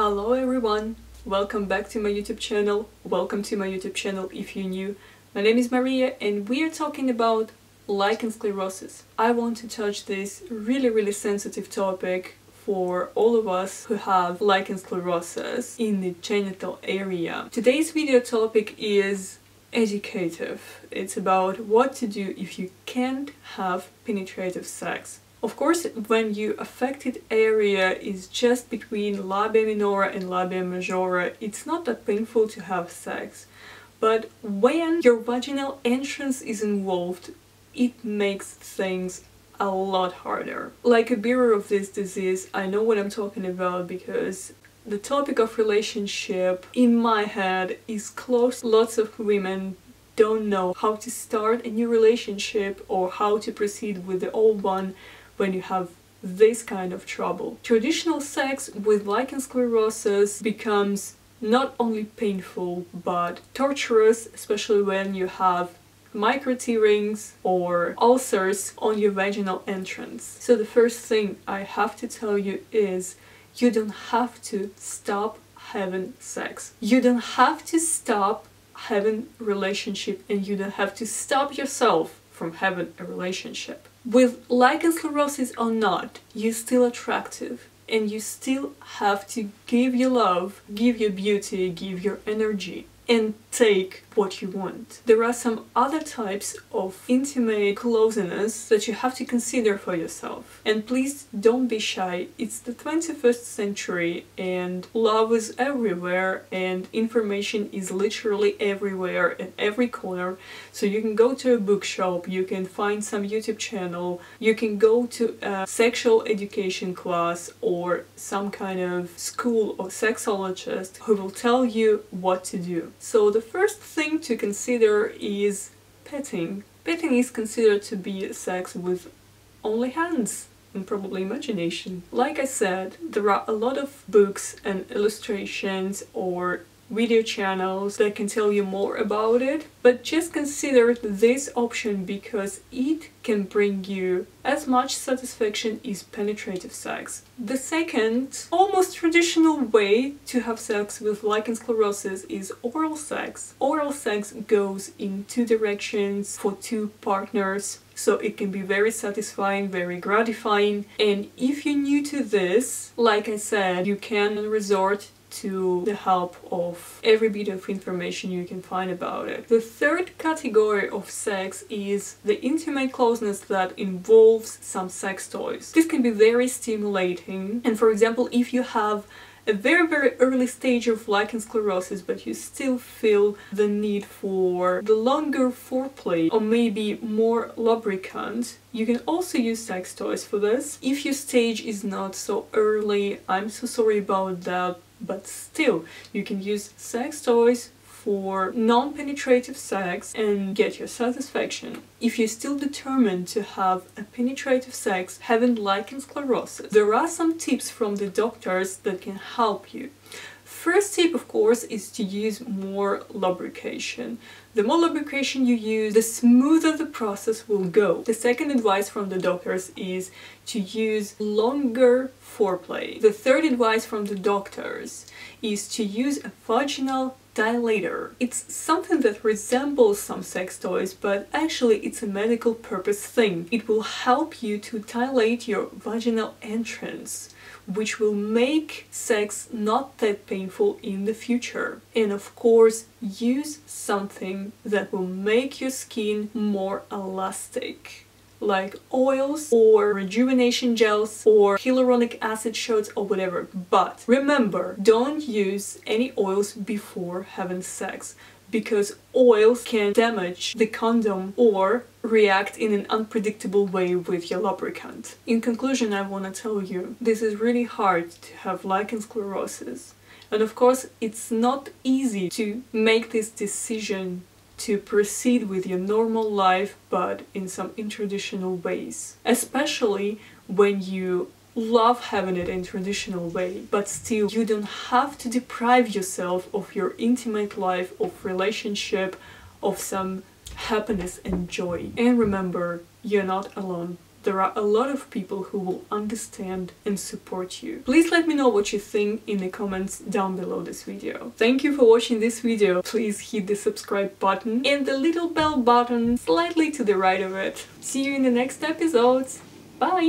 Hello everyone! Welcome back to my YouTube channel. Welcome to my YouTube channel if you're new. My name is Maria and we are talking about lichen sclerosis. I want to touch this really really sensitive topic for all of us who have lichen sclerosis in the genital area. Today's video topic is educative. It's about what to do if you can't have penetrative sex. Of course, when your affected area is just between labia minora and labia majora, it's not that painful to have sex. But when your vaginal entrance is involved, it makes things a lot harder. Like a bearer of this disease, I know what I'm talking about because the topic of relationship in my head is close. Lots of women don't know how to start a new relationship or how to proceed with the old one when you have this kind of trouble. Traditional sex with lichen sclerosis becomes not only painful but torturous, especially when you have micro tearings or ulcers on your vaginal entrance. So the first thing I have to tell you is you don't have to stop having sex. You don't have to stop having relationship and you don't have to stop yourself from having a relationship. With lichen sclerosis or not, you're still attractive and you still have to give your love, give your beauty, give your energy and take what you want. There are some other types of intimate closeness that you have to consider for yourself. And please don't be shy. It's the 21st century and love is everywhere and information is literally everywhere in every corner. So you can go to a bookshop, you can find some YouTube channel, you can go to a sexual education class or some kind of school or sexologist who will tell you what to do. So the first thing to consider is petting. Petting is considered to be sex with only hands and probably imagination. Like I said, there are a lot of books and illustrations or video channels that can tell you more about it, but just consider this option because it can bring you as much satisfaction as penetrative sex. The second, almost traditional way to have sex with lichen sclerosis is oral sex. Oral sex goes in two directions for two partners so it can be very satisfying, very gratifying. And if you're new to this, like I said, you can resort to the help of every bit of information you can find about it. The third category of sex is the intimate closeness that involves some sex toys. This can be very stimulating and for example if you have a very very early stage of lichen sclerosis but you still feel the need for the longer foreplay or maybe more lubricant. You can also use sex toys for this. If your stage is not so early i'm so sorry about that but still you can use sex toys for non-penetrative sex and get your satisfaction. If you're still determined to have a penetrative sex having lichen sclerosis, there are some tips from the doctors that can help you. First tip, of course, is to use more lubrication. The more lubrication you use, the smoother the process will go. The second advice from the doctors is to use longer foreplay. The third advice from the doctors is to use a vaginal dilator. It's something that resembles some sex toys, but actually it's a medical purpose thing. It will help you to dilate your vaginal entrance which will make sex not that painful in the future. And of course, use something that will make your skin more elastic like oils or rejuvenation gels or hyaluronic acid shots or whatever. But remember, don't use any oils before having sex because oils can damage the condom or react in an unpredictable way with your lubricant. In conclusion, I want to tell you, this is really hard to have lichen sclerosis. And of course, it's not easy to make this decision to proceed with your normal life but in some untraditional ways. Especially when you love having it in traditional way, but still you don't have to deprive yourself of your intimate life, of relationship, of some happiness and joy. And remember, you're not alone. There are a lot of people who will understand and support you. Please let me know what you think in the comments down below this video. Thank you for watching this video. Please hit the subscribe button and the little bell button slightly to the right of it. See you in the next episodes. Bye!